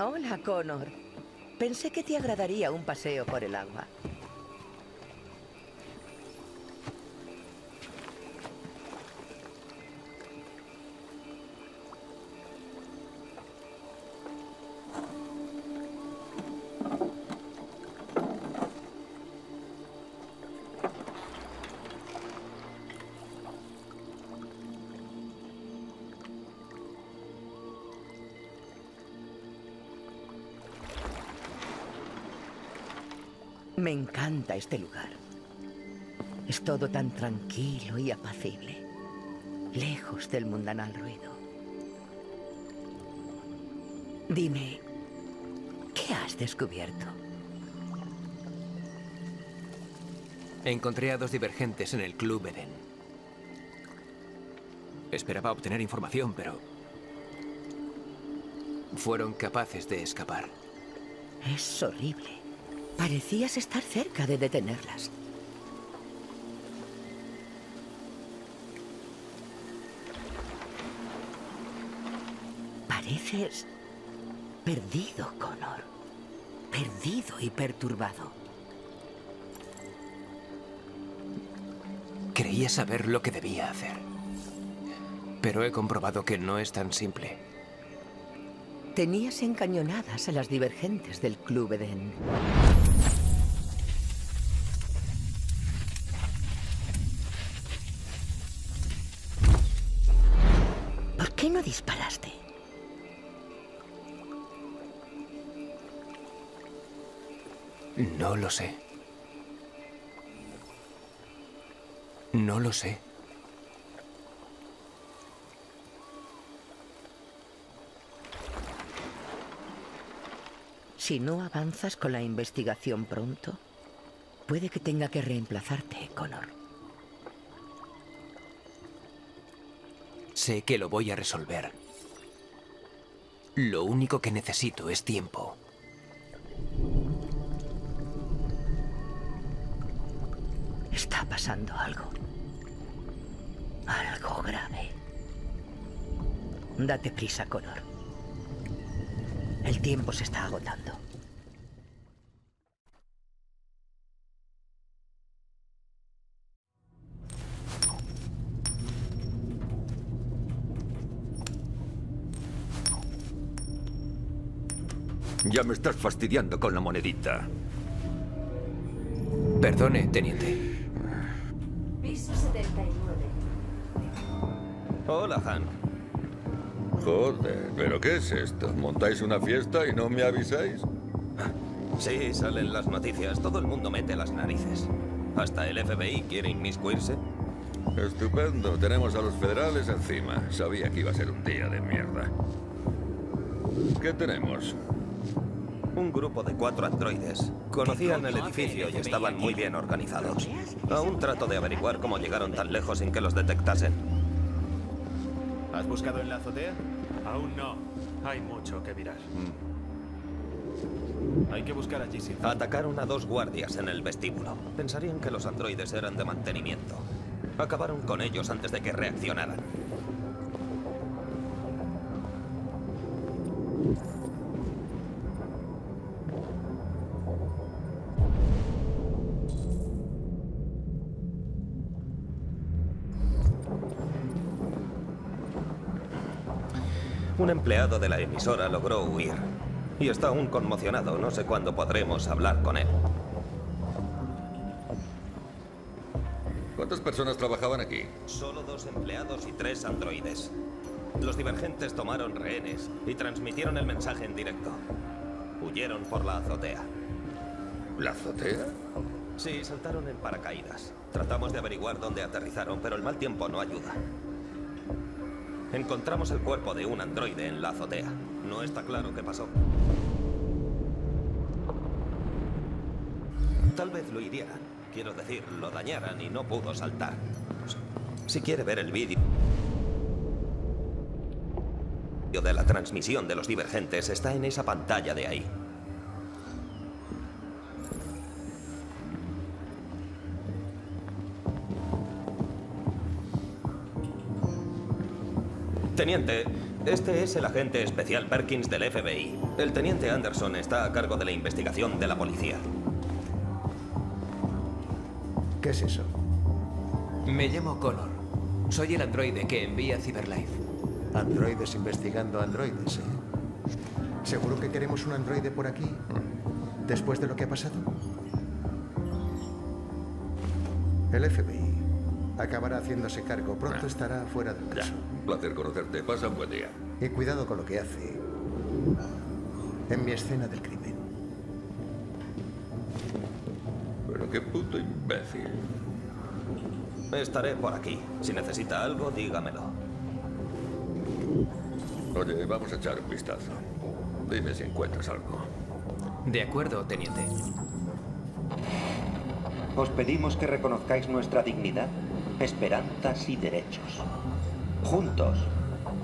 Hola, Connor. Pensé que te agradaría un paseo por el agua. Me encanta este lugar. Es todo tan tranquilo y apacible, lejos del mundanal ruido. Dime, ¿qué has descubierto? Encontré a dos divergentes en el Club Eden. Esperaba obtener información, pero... Fueron capaces de escapar. Es horrible. Parecías estar cerca de detenerlas. Pareces perdido, Connor. Perdido y perturbado. Creía saber lo que debía hacer. Pero he comprobado que no es tan simple. Tenías encañonadas a las divergentes del Club Eden. No disparaste? No lo sé. No lo sé. Si no avanzas con la investigación pronto, puede que tenga que reemplazarte, Connor. Sé que lo voy a resolver. Lo único que necesito es tiempo. Está pasando algo. Algo grave. Date prisa, Connor. El tiempo se está agotando. Ya me estás fastidiando con la monedita. Perdone, teniente. Piso 79. Hola, Han. Joder, ¿pero qué es esto? ¿Montáis una fiesta y no me avisáis? Sí, salen las noticias. Todo el mundo mete las narices. Hasta el FBI quiere inmiscuirse. Estupendo, tenemos a los federales encima. Sabía que iba a ser un día de mierda. ¿Qué tenemos? Un grupo de cuatro androides. Conocían el edificio y estaban muy bien organizados. Aún trato de averiguar cómo llegaron tan lejos sin que los detectasen. ¿Has buscado en la azotea? Aún no. Hay mucho que mirar. Hay que buscar allí sin. Atacaron a dos guardias en el vestíbulo. Pensarían que los androides eran de mantenimiento. Acabaron con ellos antes de que reaccionaran. Un empleado de la emisora logró huir. Y está aún conmocionado. No sé cuándo podremos hablar con él. ¿Cuántas personas trabajaban aquí? Solo dos empleados y tres androides. Los divergentes tomaron rehenes y transmitieron el mensaje en directo. Huyeron por la azotea. ¿La azotea? Sí, saltaron en paracaídas. Tratamos de averiguar dónde aterrizaron, pero el mal tiempo no ayuda. Encontramos el cuerpo de un androide en la azotea. No está claro qué pasó. Tal vez lo hirieran. Quiero decir, lo dañaran y no pudo saltar. Si quiere ver el vídeo de la transmisión de los divergentes, está en esa pantalla de ahí. Teniente, Este es el agente especial Perkins del FBI. El teniente Anderson está a cargo de la investigación de la policía. ¿Qué es eso? Me llamo Connor. Soy el androide que envía Cyberlife. Androides investigando androides, ¿eh? ¿Seguro que queremos un androide por aquí? ¿Después de lo que ha pasado? El FBI acabará haciéndose cargo. Pronto estará fuera del Ya. caso. Placer conocerte. Pasa un buen día. Y cuidado con lo que hace en mi escena del crimen. Pero qué puto imbécil. Estaré por aquí. Si necesita algo, dígamelo. Oye, vamos a echar un vistazo. Dime si encuentras algo. De acuerdo, teniente. Os pedimos que reconozcáis nuestra dignidad, esperanzas y derechos. Juntos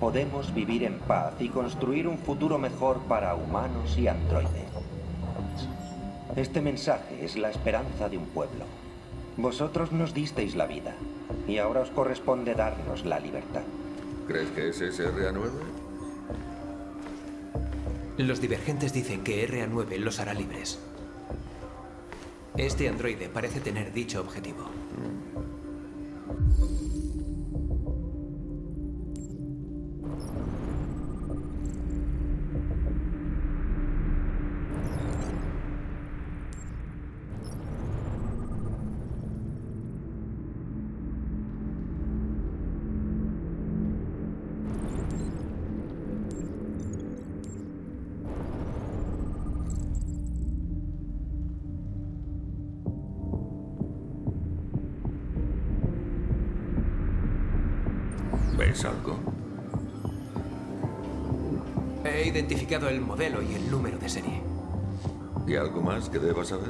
podemos vivir en paz y construir un futuro mejor para humanos y androides. Este mensaje es la esperanza de un pueblo. Vosotros nos disteis la vida y ahora os corresponde darnos la libertad. ¿Crees que es SRA9? Los divergentes dicen que RA9 los hará libres. Este androide parece tener dicho objetivo. ¿Ves algo? He identificado el modelo y el número de serie. ¿Y algo más que debas saber?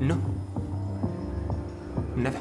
No. Nada.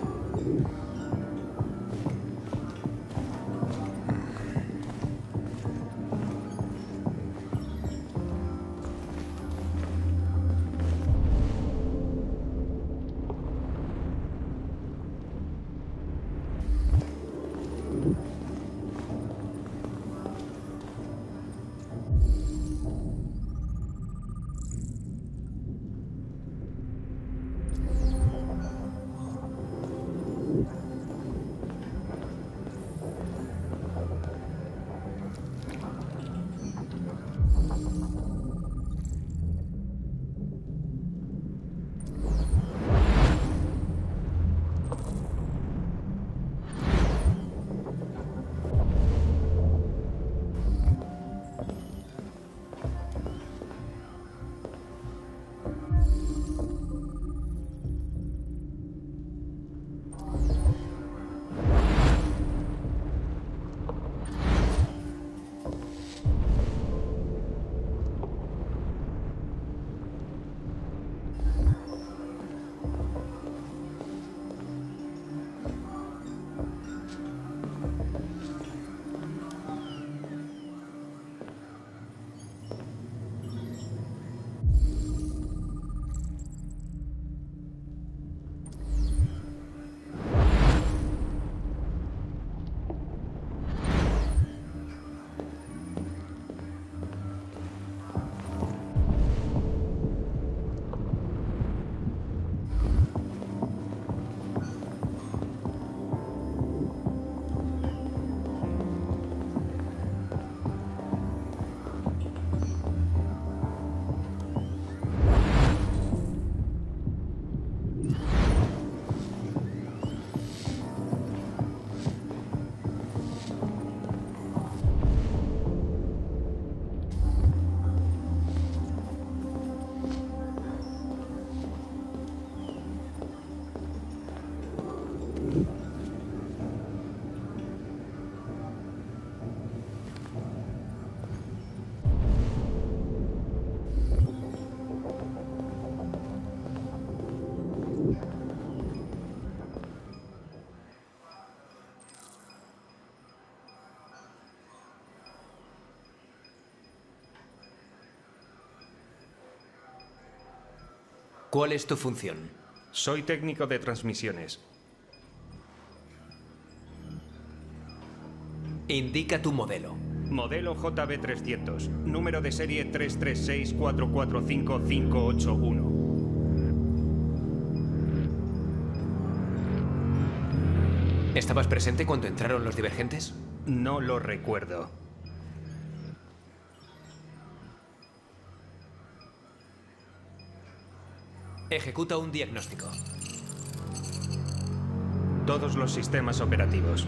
¿Cuál es tu función? Soy técnico de transmisiones. Indica tu modelo. Modelo JB300, número de serie 336445581. ¿Estabas presente cuando entraron los divergentes? No lo recuerdo. Ejecuta un diagnóstico. Todos los sistemas operativos.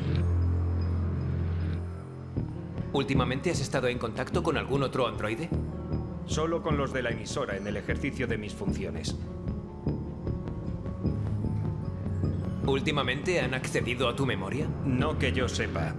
¿Últimamente has estado en contacto con algún otro androide? Solo con los de la emisora en el ejercicio de mis funciones. ¿Últimamente han accedido a tu memoria? No que yo sepa.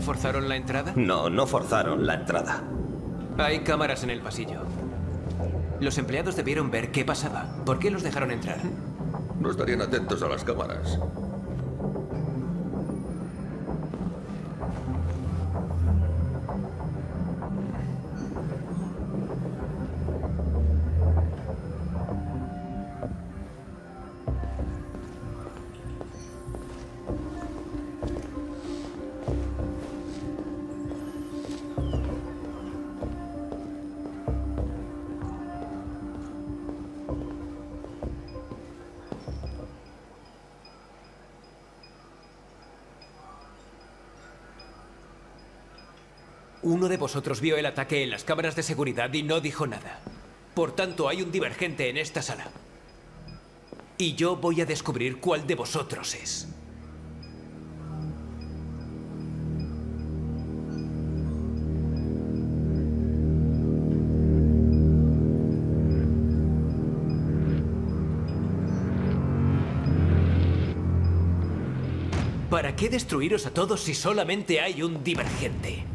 ¿No forzaron la entrada? No, no forzaron la entrada. Hay cámaras en el pasillo. Los empleados debieron ver qué pasaba. ¿Por qué los dejaron entrar? No estarían atentos a las cámaras. Uno de vosotros vio el ataque en las cámaras de seguridad y no dijo nada. Por tanto, hay un divergente en esta sala. Y yo voy a descubrir cuál de vosotros es. ¿Para qué destruiros a todos si solamente hay un divergente?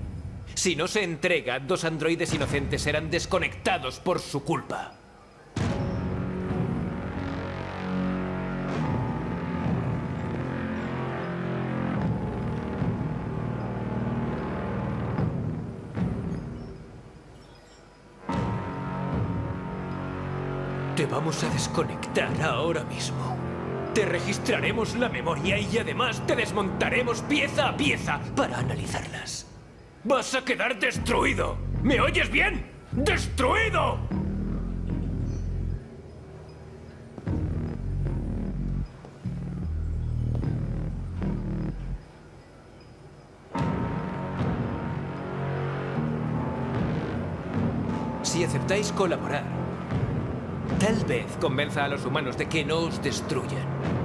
Si no se entrega, dos androides inocentes serán desconectados por su culpa. Te vamos a desconectar ahora mismo. Te registraremos la memoria y además te desmontaremos pieza a pieza para analizarlas. ¡Vas a quedar destruido! ¿Me oyes bien? ¡Destruido! Si aceptáis colaborar, tal vez convenza a los humanos de que no os destruyan.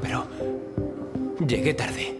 Pero... Llegué tarde.